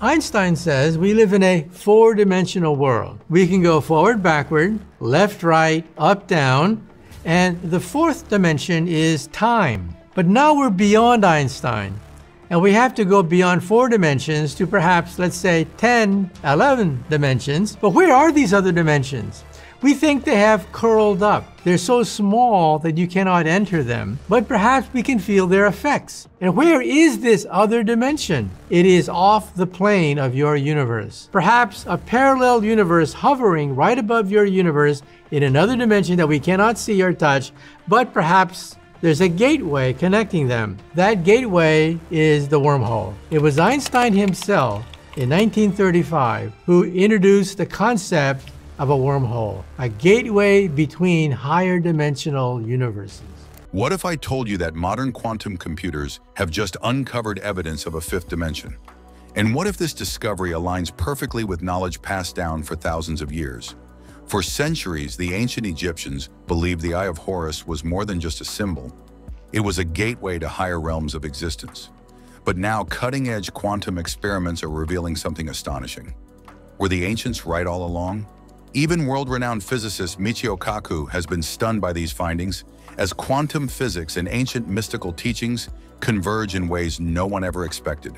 Einstein says we live in a four dimensional world. We can go forward, backward, left, right, up, down, and the fourth dimension is time. But now we're beyond Einstein. And we have to go beyond four dimensions to perhaps, let's say, 10, 11 dimensions. But where are these other dimensions? We think they have curled up. They're so small that you cannot enter them, but perhaps we can feel their effects. And where is this other dimension? It is off the plane of your universe. Perhaps a parallel universe hovering right above your universe in another dimension that we cannot see or touch, but perhaps there's a gateway connecting them. That gateway is the wormhole. It was Einstein himself in 1935 who introduced the concept of a wormhole, a gateway between higher dimensional universes. What if I told you that modern quantum computers have just uncovered evidence of a fifth dimension? And what if this discovery aligns perfectly with knowledge passed down for thousands of years? For centuries, the ancient Egyptians believed the Eye of Horus was more than just a symbol. It was a gateway to higher realms of existence. But now cutting-edge quantum experiments are revealing something astonishing. Were the ancients right all along? Even world-renowned physicist Michio Kaku has been stunned by these findings as quantum physics and ancient mystical teachings converge in ways no one ever expected.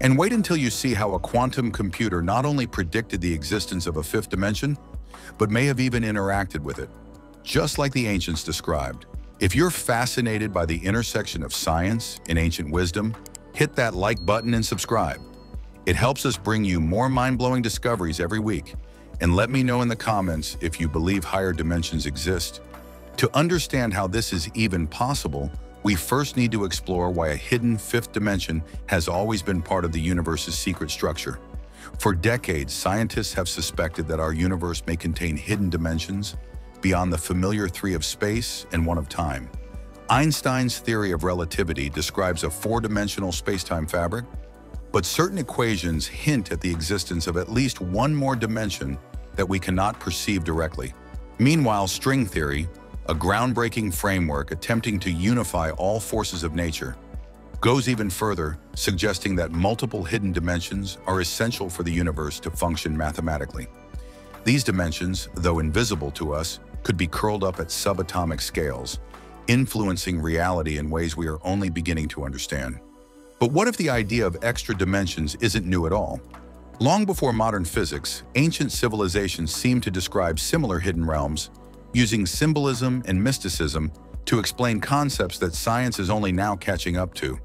And wait until you see how a quantum computer not only predicted the existence of a fifth dimension, but may have even interacted with it, just like the ancients described. If you're fascinated by the intersection of science and ancient wisdom, hit that like button and subscribe. It helps us bring you more mind-blowing discoveries every week, and let me know in the comments if you believe higher dimensions exist. To understand how this is even possible, we first need to explore why a hidden fifth dimension has always been part of the universe's secret structure. For decades, scientists have suspected that our universe may contain hidden dimensions beyond the familiar three of space and one of time. Einstein's theory of relativity describes a four-dimensional space-time fabric, but certain equations hint at the existence of at least one more dimension that we cannot perceive directly. Meanwhile, string theory, a groundbreaking framework attempting to unify all forces of nature, goes even further, suggesting that multiple hidden dimensions are essential for the universe to function mathematically. These dimensions, though invisible to us, could be curled up at subatomic scales, influencing reality in ways we are only beginning to understand. But what if the idea of extra dimensions isn't new at all? Long before modern physics, ancient civilizations seemed to describe similar hidden realms, using symbolism and mysticism to explain concepts that science is only now catching up to.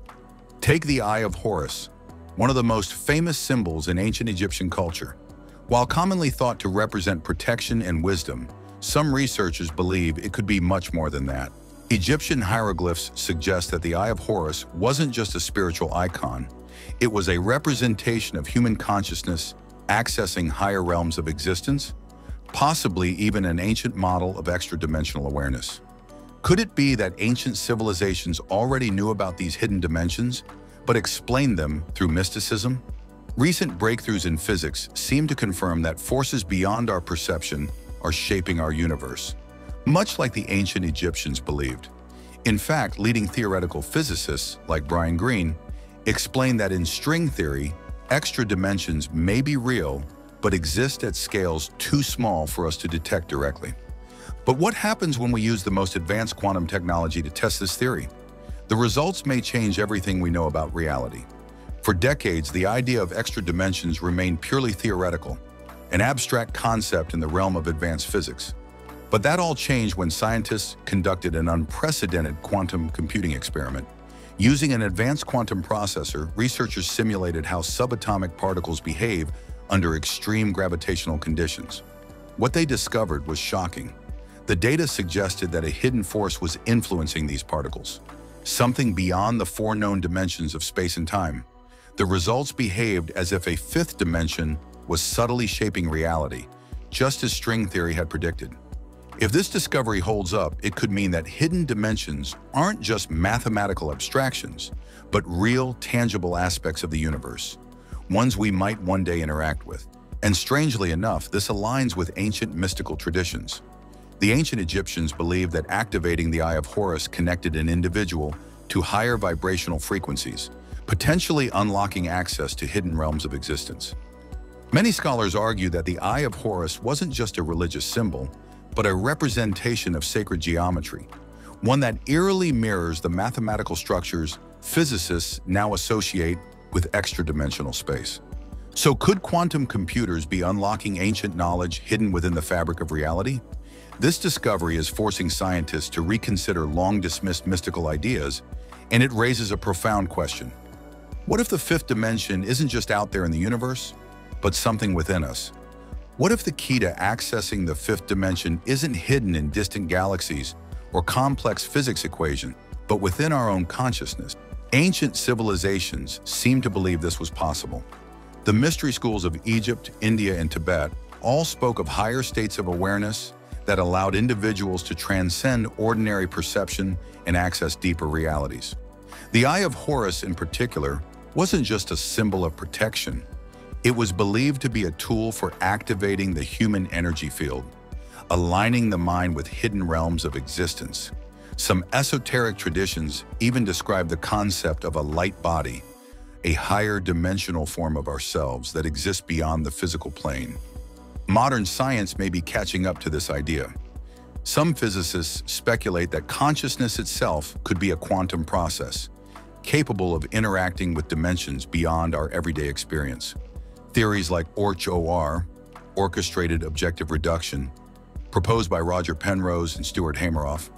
Take the Eye of Horus, one of the most famous symbols in ancient Egyptian culture. While commonly thought to represent protection and wisdom, some researchers believe it could be much more than that. Egyptian hieroglyphs suggest that the Eye of Horus wasn't just a spiritual icon, it was a representation of human consciousness accessing higher realms of existence, possibly even an ancient model of extra-dimensional awareness. Could it be that ancient civilizations already knew about these hidden dimensions, but explained them through mysticism? Recent breakthroughs in physics seem to confirm that forces beyond our perception are shaping our universe, much like the ancient Egyptians believed. In fact, leading theoretical physicists like Brian Greene explain that in string theory, extra dimensions may be real, but exist at scales too small for us to detect directly. But what happens when we use the most advanced quantum technology to test this theory? The results may change everything we know about reality. For decades, the idea of extra dimensions remained purely theoretical, an abstract concept in the realm of advanced physics. But that all changed when scientists conducted an unprecedented quantum computing experiment. Using an advanced quantum processor, researchers simulated how subatomic particles behave under extreme gravitational conditions. What they discovered was shocking. The data suggested that a hidden force was influencing these particles, something beyond the four known dimensions of space and time. The results behaved as if a fifth dimension was subtly shaping reality, just as string theory had predicted. If this discovery holds up, it could mean that hidden dimensions aren't just mathematical abstractions, but real, tangible aspects of the universe, ones we might one day interact with. And strangely enough, this aligns with ancient mystical traditions. The ancient Egyptians believed that activating the Eye of Horus connected an individual to higher vibrational frequencies, potentially unlocking access to hidden realms of existence. Many scholars argue that the Eye of Horus wasn't just a religious symbol, but a representation of sacred geometry, one that eerily mirrors the mathematical structures physicists now associate with extra-dimensional space. So could quantum computers be unlocking ancient knowledge hidden within the fabric of reality? This discovery is forcing scientists to reconsider long-dismissed mystical ideas, and it raises a profound question. What if the fifth dimension isn't just out there in the universe, but something within us? What if the key to accessing the fifth dimension isn't hidden in distant galaxies or complex physics equations, but within our own consciousness? Ancient civilizations seem to believe this was possible. The mystery schools of Egypt, India, and Tibet all spoke of higher states of awareness that allowed individuals to transcend ordinary perception and access deeper realities. The Eye of Horus in particular wasn't just a symbol of protection. It was believed to be a tool for activating the human energy field, aligning the mind with hidden realms of existence. Some esoteric traditions even describe the concept of a light body, a higher dimensional form of ourselves that exists beyond the physical plane. Modern science may be catching up to this idea. Some physicists speculate that consciousness itself could be a quantum process, capable of interacting with dimensions beyond our everyday experience. Theories like ORCH-OR, Orchestrated Objective Reduction, proposed by Roger Penrose and Stuart Hameroff,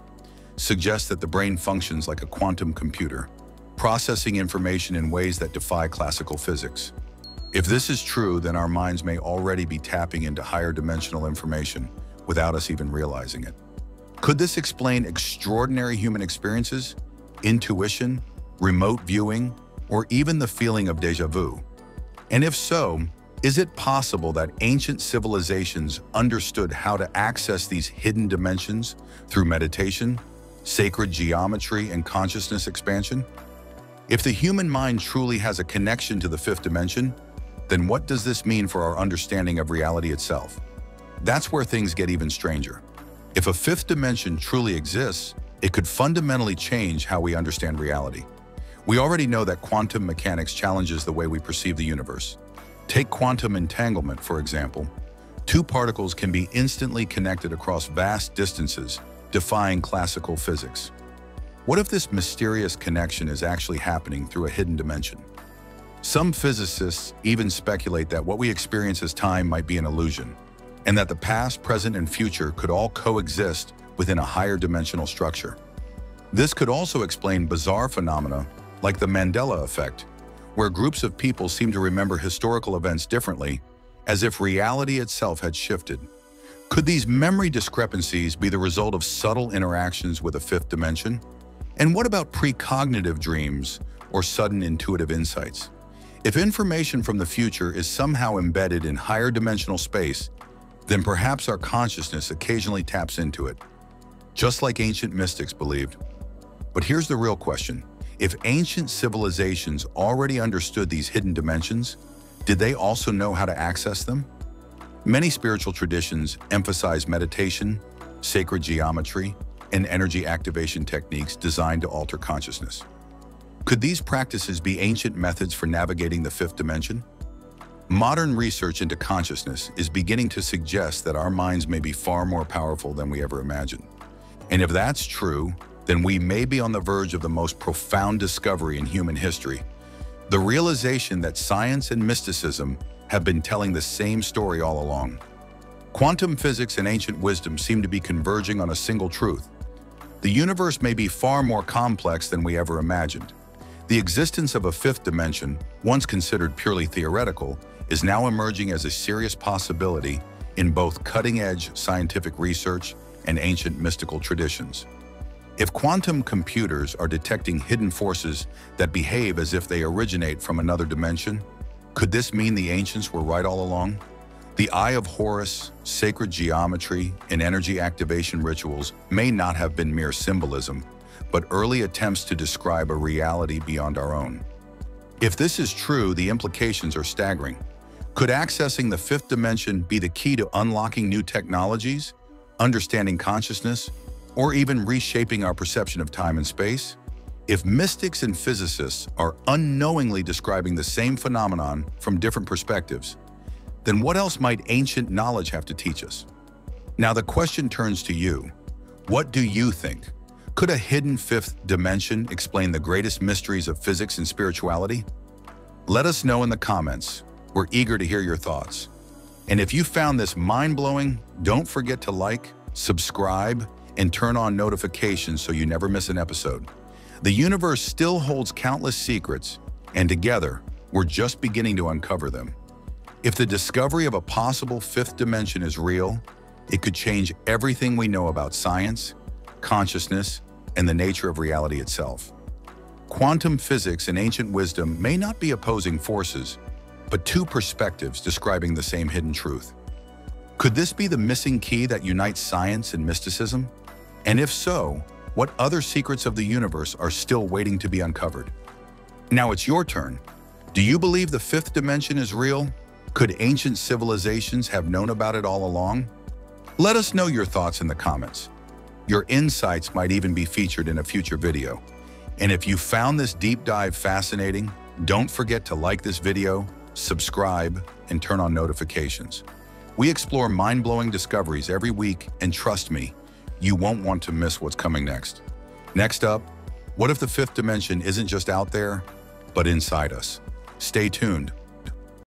suggest that the brain functions like a quantum computer, processing information in ways that defy classical physics. If this is true, then our minds may already be tapping into higher dimensional information without us even realizing it. Could this explain extraordinary human experiences, intuition, remote viewing, or even the feeling of deja vu? And if so, is it possible that ancient civilizations understood how to access these hidden dimensions through meditation, sacred geometry, and consciousness expansion? If the human mind truly has a connection to the fifth dimension, then what does this mean for our understanding of reality itself? That's where things get even stranger. If a fifth dimension truly exists, it could fundamentally change how we understand reality. We already know that quantum mechanics challenges the way we perceive the universe. Take quantum entanglement, for example. Two particles can be instantly connected across vast distances, defying classical physics. What if this mysterious connection is actually happening through a hidden dimension? Some physicists even speculate that what we experience as time might be an illusion, and that the past, present, and future could all coexist within a higher dimensional structure. This could also explain bizarre phenomena like the Mandela effect, where groups of people seem to remember historical events differently, as if reality itself had shifted. Could these memory discrepancies be the result of subtle interactions with a fifth dimension? And what about precognitive dreams or sudden intuitive insights? If information from the future is somehow embedded in higher dimensional space, then perhaps our consciousness occasionally taps into it, just like ancient mystics believed. But here's the real question. If ancient civilizations already understood these hidden dimensions, did they also know how to access them? Many spiritual traditions emphasize meditation, sacred geometry, and energy activation techniques designed to alter consciousness. Could these practices be ancient methods for navigating the fifth dimension? Modern research into consciousness is beginning to suggest that our minds may be far more powerful than we ever imagined. And if that's true, then we may be on the verge of the most profound discovery in human history, the realization that science and mysticism have been telling the same story all along. Quantum physics and ancient wisdom seem to be converging on a single truth. The universe may be far more complex than we ever imagined. The existence of a fifth dimension, once considered purely theoretical, is now emerging as a serious possibility in both cutting-edge scientific research and ancient mystical traditions. If quantum computers are detecting hidden forces that behave as if they originate from another dimension, could this mean the ancients were right all along? The Eye of Horus, sacred geometry, and energy activation rituals may not have been mere symbolism, but early attempts to describe a reality beyond our own. If this is true, the implications are staggering. Could accessing the fifth dimension be the key to unlocking new technologies, understanding consciousness, or even reshaping our perception of time and space? If mystics and physicists are unknowingly describing the same phenomenon from different perspectives, then what else might ancient knowledge have to teach us? Now the question turns to you. What do you think? Could a hidden fifth dimension explain the greatest mysteries of physics and spirituality? Let us know in the comments. We're eager to hear your thoughts. And if you found this mind-blowing, don't forget to like, subscribe, and turn on notifications so you never miss an episode. The universe still holds countless secrets, and together, we're just beginning to uncover them. If the discovery of a possible fifth dimension is real, it could change everything we know about science, consciousness, and the nature of reality itself. Quantum physics and ancient wisdom may not be opposing forces, but two perspectives describing the same hidden truth. Could this be the missing key that unites science and mysticism? And if so, what other secrets of the universe are still waiting to be uncovered? Now it's your turn. Do you believe the fifth dimension is real? Could ancient civilizations have known about it all along? Let us know your thoughts in the comments. Your insights might even be featured in a future video. And if you found this deep dive fascinating, don't forget to like this video, subscribe, and turn on notifications. We explore mind-blowing discoveries every week, and trust me, you won't want to miss what's coming next. Next up, what if the fifth dimension isn't just out there, but inside us? Stay tuned.